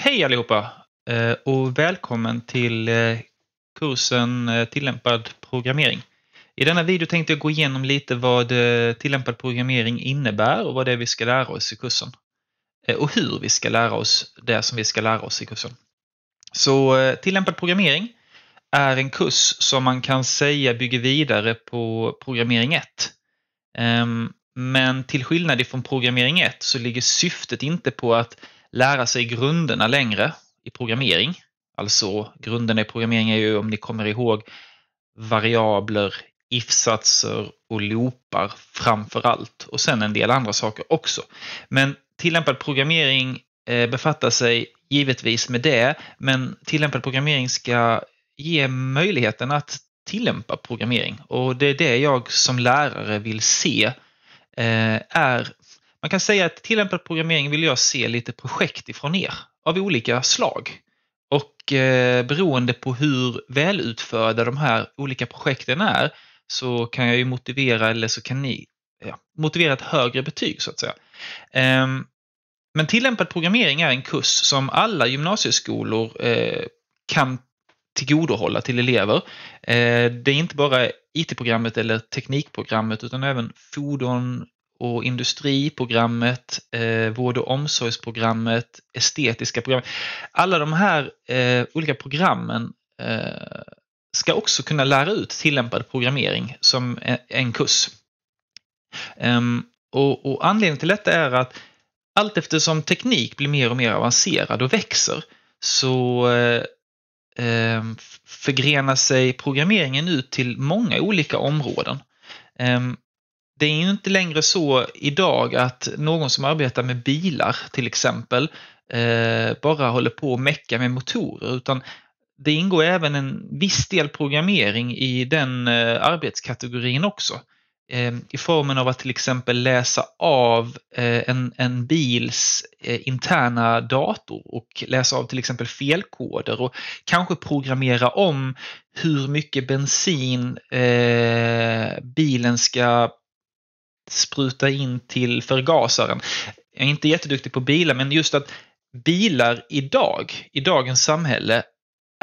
Hej allihopa eh, och välkommen till eh, kursen eh, tillämpad programmering. I denna video tänkte jag gå igenom lite vad tillämpad programmering innebär och vad det är vi ska lära oss i kursen. Och hur vi ska lära oss det som vi ska lära oss i kursen. Så tillämpad programmering är en kurs som man kan säga bygger vidare på programmering 1. Ehm, men till skillnad ifrån programmering 1 så ligger syftet inte på att lära sig grunderna längre i programmering. Alltså grunderna i programmering är ju om ni kommer ihåg variabler, if-satser och loopar framför allt och sen en del andra saker också. Men tillämpad programmering eh, befattar sig givetvis med det, men tillämpad programmering ska ge möjligheten att tillämpa programmering och det är det jag som lärare vill se eh, är man kan säga att tillämpad programmering vill jag se lite projekt ifrån er av olika slag. Och eh, beroende på hur välutförda de här olika projekten är så kan jag ju motivera eller så kan ni ja, motivera ett högre betyg så att säga. Eh, men tillämpad programmering är en kurs som alla gymnasieskolor eh, kan tillgodohålla till elever. Eh, det är inte bara IT-programmet eller teknikprogrammet utan även fordon, och industriprogrammet, eh, vård och omsorgsprogrammet, estetiska program. Alla de här eh, olika programmen eh, ska också kunna lära ut tillämpad programmering som e-, en kurs. Um, och, och, anledningen till detta är att allt eftersom teknik blir mer och mer avancerad och växer så eh, ehm, förgrenar sig programmeringen ut till många olika områden. Um, det är ju inte längre så idag att någon som arbetar med bilar till exempel eh, bara håller på att mecka med motorer utan det ingår även en viss del programmering i den eh, arbetskategorin också. Eh, I formen av att till exempel läsa av en, en bils interna dator och läsa av till exempel felkoder och kanske programmera om hur mycket bensin eh, bilen ska spruta in till förgasaren. Jag är inte jätteduktig på bilar, men just att bilar idag, i dagens samhälle,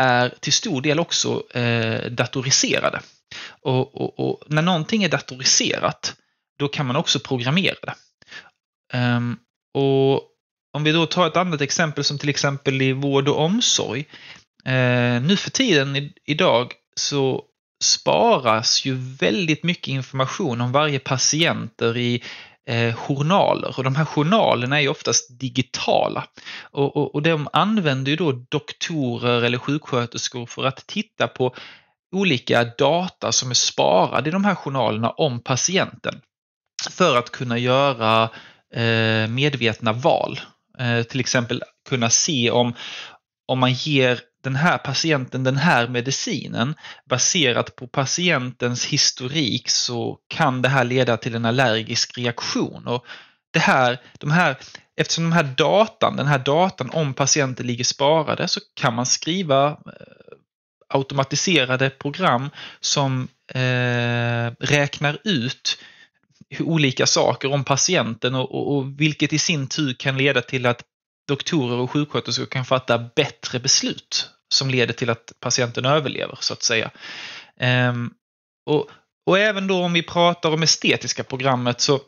är till stor del också eh, datoriserade. Och, och, och, när någonting är datoriserat, då kan man också programmera det. Um, och om vi då tar ett annat exempel som till exempel i vård och omsorg. Eh, nu för tiden i, idag så sparas ju väldigt mycket information om varje patienter i eh, journaler och de här journalerna är ju oftast digitala. Och, och, och de använder ju då doktorer eller sjuksköterskor för att titta på olika data som är sparade i de här journalerna om patienten för att kunna göra eh, medvetna val. Eh, till exempel kunna se om, om man ger den här patienten den här medicinen baserat på patientens historik så kan det här leda till en allergisk reaktion. Och det här, de här, eftersom de här datan, den här datan om patienten ligger sparade så kan man skriva eh, automatiserade program som eh, räknar ut olika saker om patienten och, och, och, vilket i sin tur kan leda till att doktorer och sjuksköterskor kan fatta bättre beslut som leder till att patienten överlever så att säga. Ehm, och, och även då om vi pratar om estetiska programmet så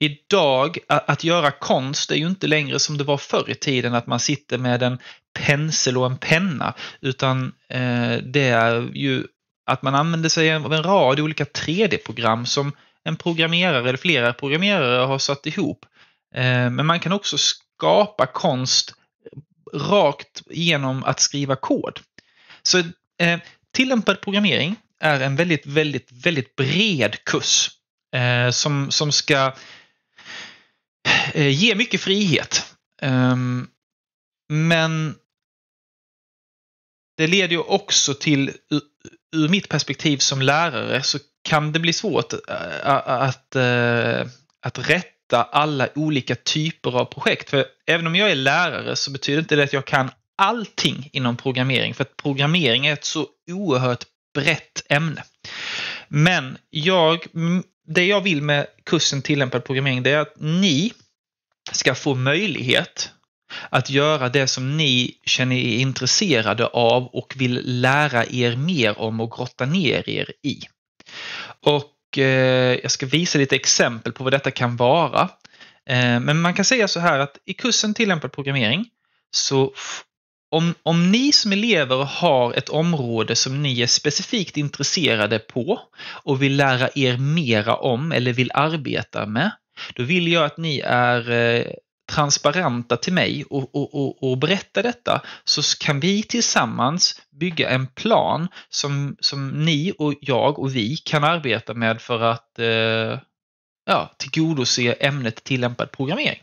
idag att, att göra konst är ju inte längre som det var förr i tiden att man sitter med en pensel och en penna utan eh, det är ju att man använder sig av en rad olika 3D-program som en programmerare eller flera programmerare har satt ihop. Eh, men man kan också skapa konst rakt genom att skriva kod. Så eh, tillämpad programmering är en väldigt, väldigt, väldigt bred kurs eh, som, som ska eh, ge mycket frihet. Ehm, men det leder ju också till, ur, ur, mitt perspektiv som lärare, så kan det bli svårt eh, att, att, att, att rätta testa alla olika typer av projekt. För även om jag är lärare så betyder inte det att jag kan allting inom programmering. För att programmering är ett så oerhört brett ämne. Men jag, det jag vill med kursen tillämpad programmering det är att ni ska få möjlighet Att göra det som ni känner er intresserade av och vill lära er mer om och grotta ner er i. Och Eh, jag ska visa lite exempel på vad detta kan vara. Eh, men man kan säga så här att i kursen tillämpad programmering så om, om ni som elever har ett område som ni är specifikt intresserade på och vill lära er mera om eller vill arbeta med, då vill jag att ni är eh, transparenta till mig och, och, och, och berätta detta så kan vi tillsammans bygga en plan som, som ni och jag och vi kan arbeta med för att eh, ja, tillgodose ämnet tillämpad programmering.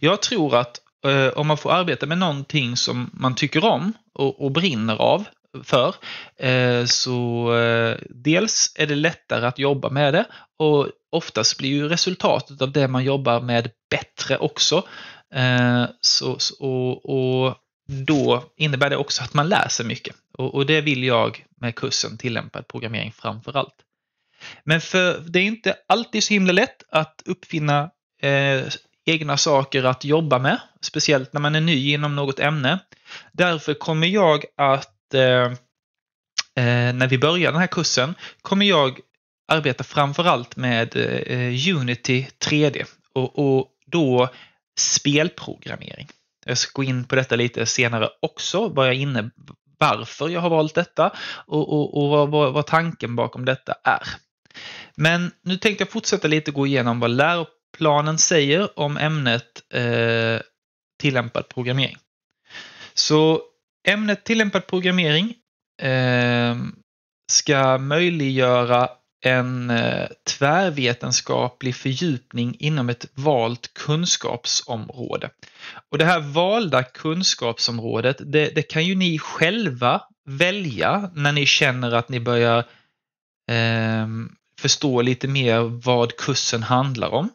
Jag tror att eh, om man får arbeta med någonting som man tycker om och, och brinner av för eh, så eh, dels är det lättare att jobba med det och oftast blir ju resultatet av det man jobbar med bättre också. Eh, så, och, och då innebär det också att man lär sig mycket och, och det vill jag med kursen tillämpad programmering framför allt. Men för det är inte alltid så himla lätt att uppfinna eh, egna saker att jobba med, speciellt när man är ny inom något ämne. Därför kommer jag att, Eh, eh, när vi börjar den här kursen, kommer jag arbeta framförallt med eh, Unity 3D och, och då spelprogrammering. Jag ska gå in på detta lite senare också, vad jag inne, varför jag har valt detta och, och, och vad, vad, tanken bakom detta är. Men nu tänkte jag fortsätta lite gå igenom vad läroplanen säger om ämnet eh, tillämpad programmering. Så ämnet tillämpad programmering eh, ska möjliggöra en eh, tvärvetenskaplig fördjupning inom ett valt kunskapsområde. Och det här valda kunskapsområdet, det, det kan ju ni själva välja när ni känner att ni börjar eh, förstå lite mer vad kursen handlar om.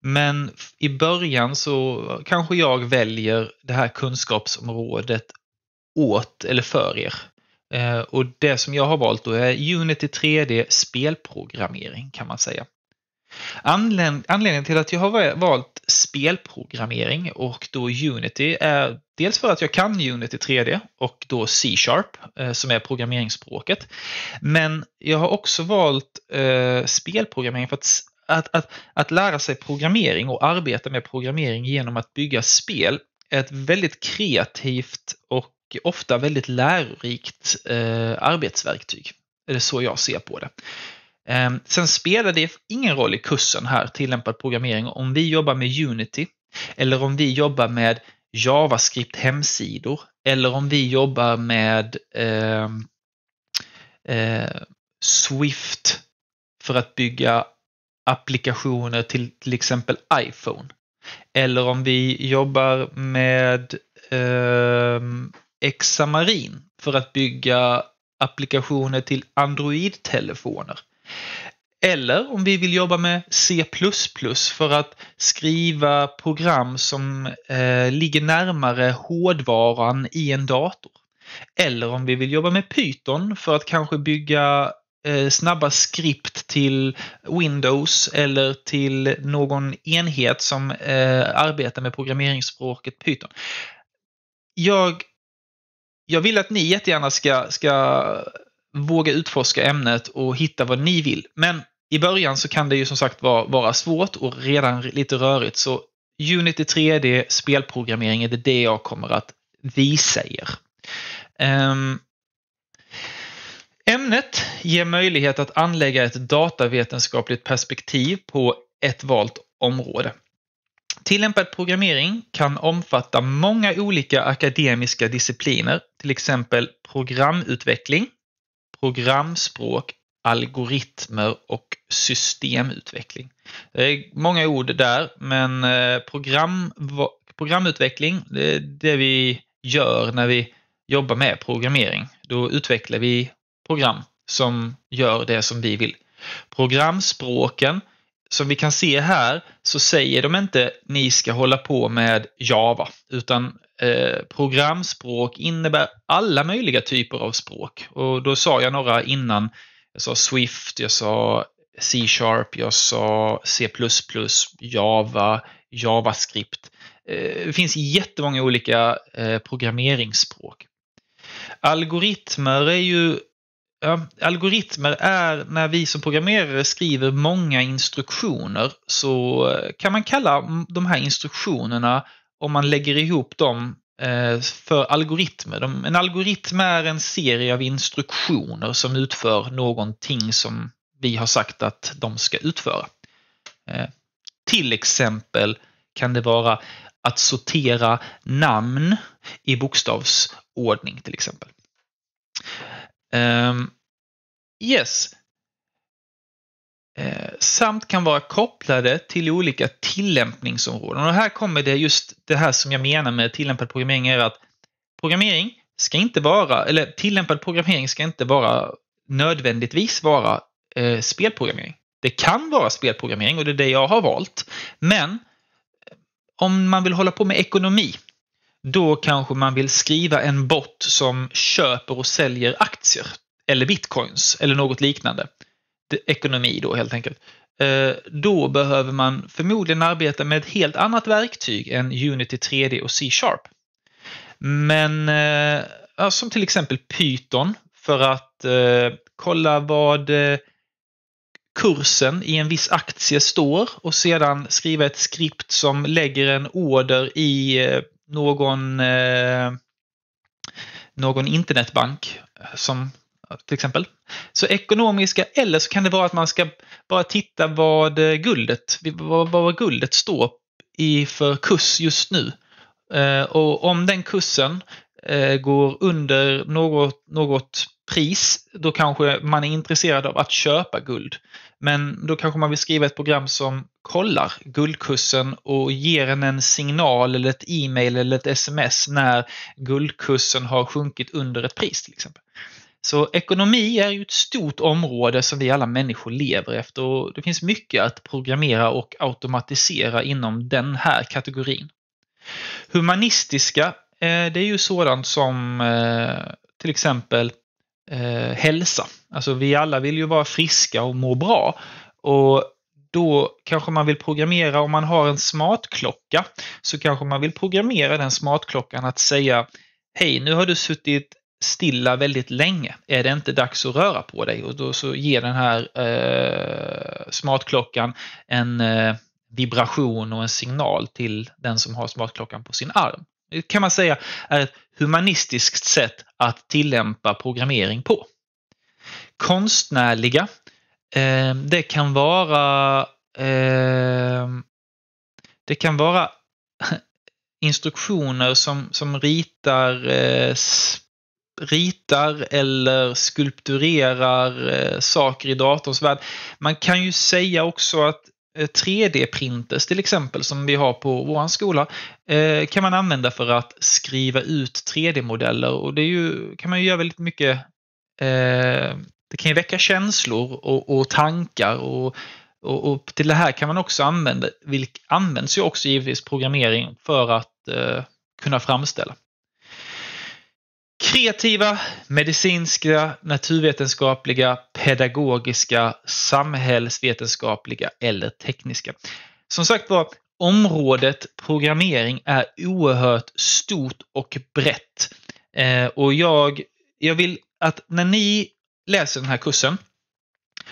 Men i början så kanske jag väljer det här kunskapsområdet åt eller för er. Eh, och det som jag har valt då är Unity 3D spelprogrammering kan man säga. Anledningen till att jag har valt spelprogrammering och då Unity är dels för att jag kan Unity 3D och då C-sharp eh, som är programmeringsspråket. Men jag har också valt eh, spelprogrammering för att, att, att, att lära sig programmering och arbeta med programmering genom att bygga spel är ett väldigt kreativt och ofta väldigt lärorikt eh, arbetsverktyg. Det är så jag ser på det. Eh, sen spelar det ingen roll i kursen här, tillämpad programmering, om vi jobbar med Unity eller om vi jobbar med JavaScript hemsidor eller om vi jobbar med eh, eh, Swift för att bygga applikationer till till exempel iPhone. Eller om vi jobbar med eh, Examarin för att bygga applikationer till Android-telefoner. Eller om vi vill jobba med C++ för att skriva program som eh, ligger närmare hårdvaran i en dator. Eller om vi vill jobba med Python för att kanske bygga eh, snabba skript till Windows eller till någon enhet som eh, arbetar med programmeringsspråket Python. Jag jag vill att ni jättegärna ska, ska våga utforska ämnet och hitta vad ni vill. Men i början så kan det ju som sagt vara, vara svårt och redan lite rörigt. Så Unity 3D spelprogrammering är det, det jag kommer att visa er. Um, ehm, ämnet ger möjlighet att anlägga ett datavetenskapligt perspektiv på ett valt område. Tillämpad programmering kan omfatta många olika akademiska discipliner, till exempel programutveckling, programspråk, algoritmer och systemutveckling. Det är många ord där, men eh, program, programutveckling, det är det vi gör när vi jobbar med programmering. Då utvecklar vi program som gör det som vi vill. Programspråken som vi kan se här så säger de inte ni ska hålla på med Java utan eh, programspråk innebär alla möjliga typer av språk. Och då sa jag några innan. Jag sa Swift, jag sa C-sharp, jag sa C++, Java, JavaScript. Eh, det finns jättemånga olika eh, programmeringsspråk. Algoritmer är ju Ja, algoritmer är när vi som programmerare skriver många instruktioner så eh, kan man kalla de här instruktionerna, om man lägger ihop dem, eh, för algoritmer. En algoritm är en serie av instruktioner som utför någonting som vi har sagt att de ska utföra. Eh, till exempel kan det vara att sortera namn i bokstavsordning till exempel. Um, yes. Uh, samt kan vara kopplade till olika tillämpningsområden. Och här kommer det just det här som jag menar med tillämpad programmering är att programmering ska inte vara, eller tillämpad programmering ska inte vara nödvändigtvis vara uh, spelprogrammering. Det kan vara spelprogrammering och det är det jag har valt. Men om man vill hålla på med ekonomi då kanske man vill skriva en bot som köper och säljer aktier eller bitcoins eller något liknande. Ekonomi då helt enkelt. Eh, då behöver man förmodligen arbeta med ett helt annat verktyg än Unity 3D och C-sharp. Men eh, som till exempel Python för att eh, kolla vad eh, kursen i en viss aktie står och sedan skriva ett skript som lägger en order i någon, eh, någon internetbank som till exempel. Så ekonomiska, eller så kan det vara att man ska bara titta vad eh, guldet, vad, vad guldet står i för kurs just nu. Eh, och om den kursen eh, går under något, något pris, då kanske man är intresserad av att köpa guld. Men då kanske man vill skriva ett program som kollar guldkursen och ger en en signal eller ett e-mail eller ett sms när guldkursen har sjunkit under ett pris till exempel. Så ekonomi är ju ett stort område som vi alla människor lever efter och det finns mycket att programmera och automatisera inom den här kategorin. Humanistiska, eh, det är ju sådant som eh, till exempel eh, hälsa. Alltså vi alla vill ju vara friska och må bra. Och då kanske man vill programmera, om man har en smartklocka, så kanske man vill programmera den smartklockan att säga Hej, nu har du suttit stilla väldigt länge. Är det inte dags att röra på dig? Och då så ger den här eh, smartklockan en eh, vibration och en signal till den som har smartklockan på sin arm. Kan man säga är ett humanistiskt sätt att tillämpa programmering på. Konstnärliga, eh, det kan vara eh, det kan vara instruktioner som, som ritar, eh, ritar eller skulpturerar eh, saker i datorns värld. Man kan ju säga också att Eh, 3D-printers till exempel som vi har på vår skola eh, kan man använda för att skriva ut 3D-modeller och det ju, kan man ju göra väldigt mycket eh, det kan ju väcka känslor och, och tankar och, och, och, till det här kan man också använda, vilk, används ju också givetvis programmering för att kunna framställa. Kreativa, medicinska, naturvetenskapliga, pedagogiska, samhällsvetenskapliga eller tekniska. Som sagt var, området programmering är oerhört stort och brett. Eh, och jag, jag vill att när ni läser den här kursen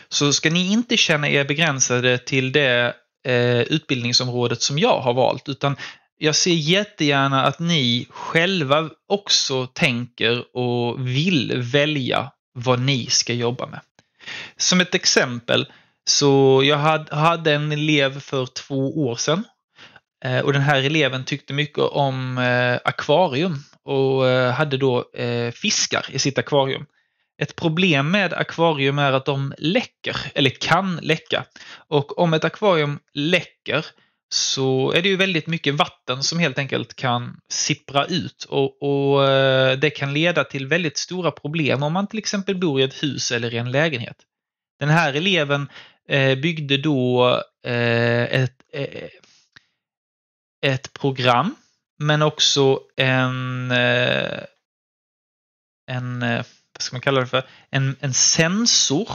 så ska ni inte känna er begränsade till det eh, utbildningsområdet som jag har valt utan jag ser jättegärna att ni själva också tänker och vill välja vad ni ska jobba med. Som ett exempel, så jag hade en elev för två år sedan eh, och den här eleven tyckte mycket om eh, akvarium och eh, hade då fiskar i sitt akvarium. Ett problem med akvarium är att de läcker, eller kan läcka. Och om ett akvarium läcker så är det ju väldigt mycket vatten som helt enkelt kan sippra ut och, och, eh, det kan leda till väldigt stora problem om man till exempel bor i ett hus eller i en lägenhet. Den här eleven eh, byggde då eh, ett, ett program men också en, en vad ska man kalla det för, en, en sensor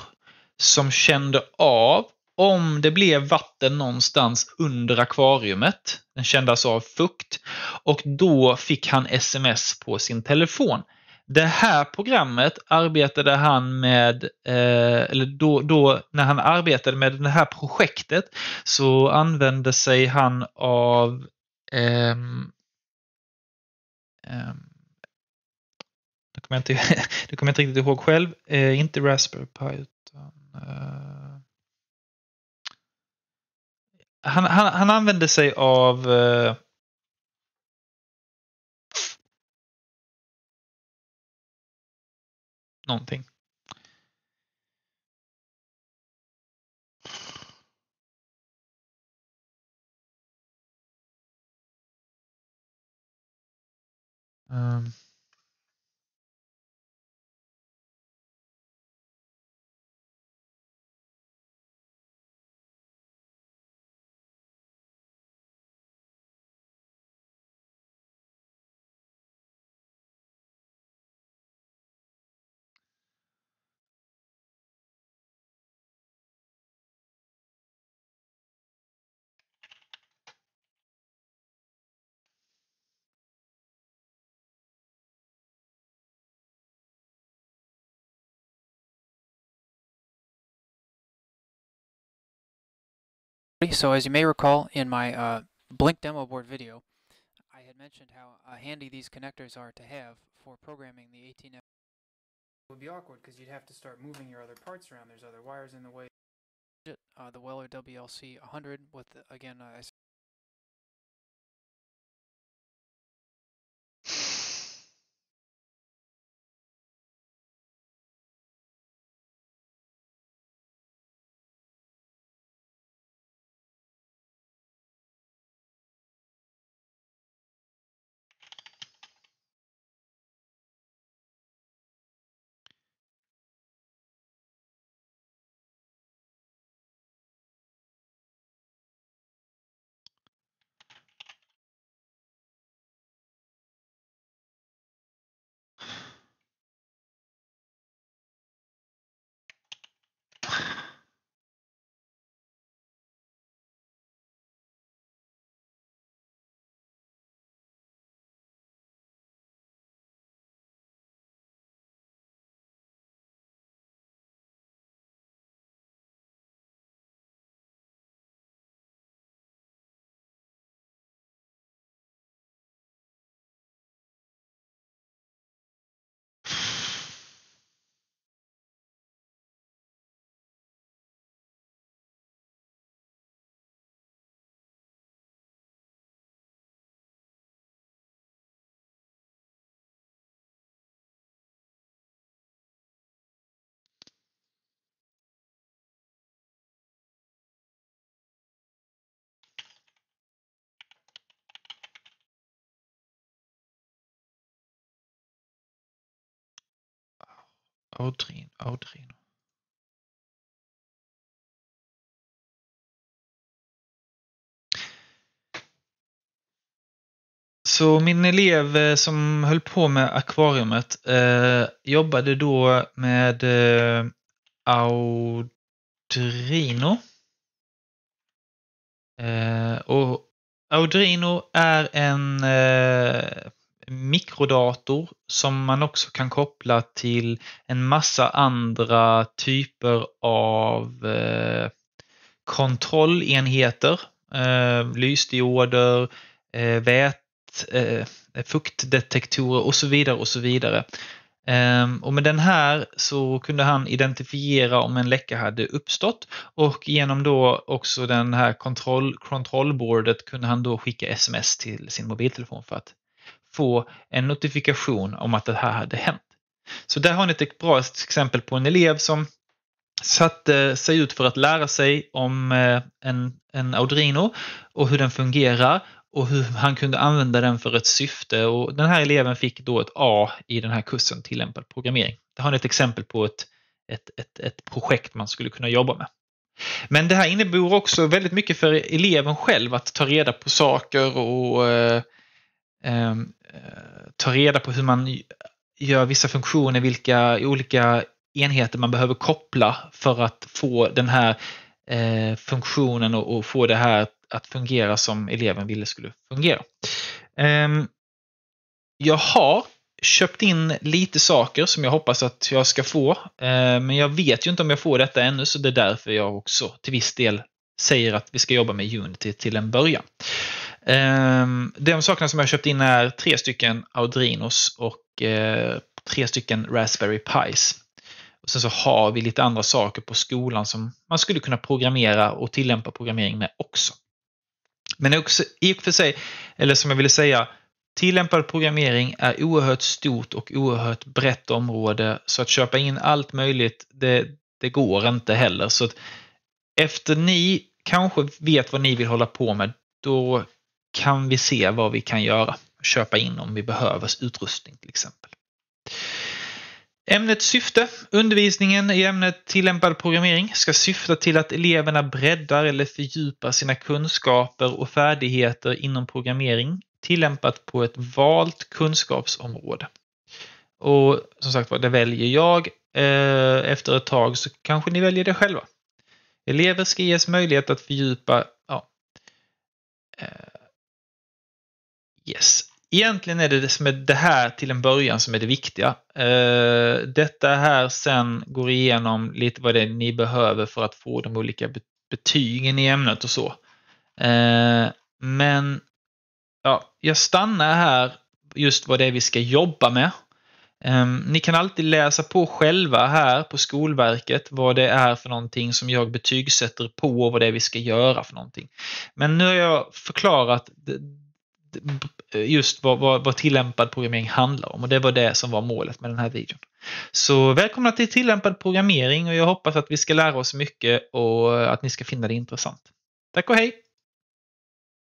som kände av om det blev vatten någonstans under akvariumet. Den kändes av fukt och då fick han sms på sin telefon. Det här programmet arbetade han med, eh, eller då, då när han arbetade med det här projektet så använde sig han av eh, eh, det kommer, jag inte, det kommer jag inte riktigt ihåg själv. Eh, inte Raspberry Pi utan eh, han, han, han använde sig av eh, någonting. Um. So as you may recall in my uh, Blink demo board video, I had mentioned how uh, handy these connectors are to have for programming the 18F. It would be awkward because you'd have to start moving your other parts around. There's other wires in the way. Uh, the Weller WLC 100 with, again, uh, I Outrin, Audrino. Så min elev eh, som höll på med akvariumet eh, jobbade då med eh, Audrino. Eh, och Audrino är en eh, mikrodator som man också kan koppla till en massa andra typer av eh, kontrollenheter. Eh, lysdioder, eh, vät, eh, fuktdetektorer och så vidare och så vidare. Ehm, och med den här så kunde han identifiera om en läcka hade uppstått och genom då också den här kontroll, kontrollbordet kunde han då skicka sms till sin mobiltelefon för att få en notifikation om att det här hade hänt. Så där har ni ett bra exempel på en elev som satte sig ut för att lära sig om eh, en, en Audrino och hur den fungerar och hur han kunde använda den för ett syfte. Och den här eleven fick då ett A i den här kursen tillämpad programmering. Det har ni ett exempel på ett, ett, ett, ett projekt man skulle kunna jobba med. Men det här innebär också väldigt mycket för eleven själv att ta reda på saker och eh, Ehm, eh, ta reda på hur man gör vissa funktioner, vilka olika enheter man behöver koppla för att få den här eh, funktionen och, och, få det här att fungera som eleven ville skulle fungera. Eh, jag har köpt in lite saker som jag hoppas att jag ska få. Eh, men jag vet ju inte om jag får detta ännu så det är därför jag också till viss del säger att vi ska jobba med Unity till en början. Ehm, de sakerna som jag köpt in är tre stycken Audrinos och eh, tre stycken Raspberry Pis. Och sen så har vi lite andra saker på skolan som man skulle kunna programmera och tillämpa programmering med också. Men också, i och för sig, eller som jag ville säga, tillämpad programmering är oerhört stort och oerhört brett område så att köpa in allt möjligt, det, det går inte heller. Så att efter ni kanske vet vad ni vill hålla på med, då kan vi se vad vi kan göra. Köpa in om vi behöver utrustning till exempel. Ämnets syfte. Undervisningen i ämnet tillämpad programmering ska syfta till att eleverna breddar eller fördjupar sina kunskaper och färdigheter inom programmering tillämpat på ett valt kunskapsområde. Och som sagt var, det väljer jag. Eh, efter ett tag så kanske ni väljer det själva. Elever ska ges möjlighet att fördjupa ja, eh, Yes. Egentligen är det det som är det här till en början som är det viktiga. Eh, detta här sen går igenom lite vad det är ni behöver för att få de olika betygen i ämnet och så. Eh, men ja, jag stannar här just vad det är vi ska jobba med. Ehm, ni kan alltid läsa på själva här på Skolverket vad det är för någonting som jag betygsätter på och vad det är vi ska göra för någonting. Men nu har jag förklarat Eh, just vad, vad, vad tillämpad programmering handlar om och det var det som var målet med den här videon. Så välkomna till tillämpad programmering och jag hoppas att vi ska lära oss mycket och att ni ska finna det intressant. Tack och hej!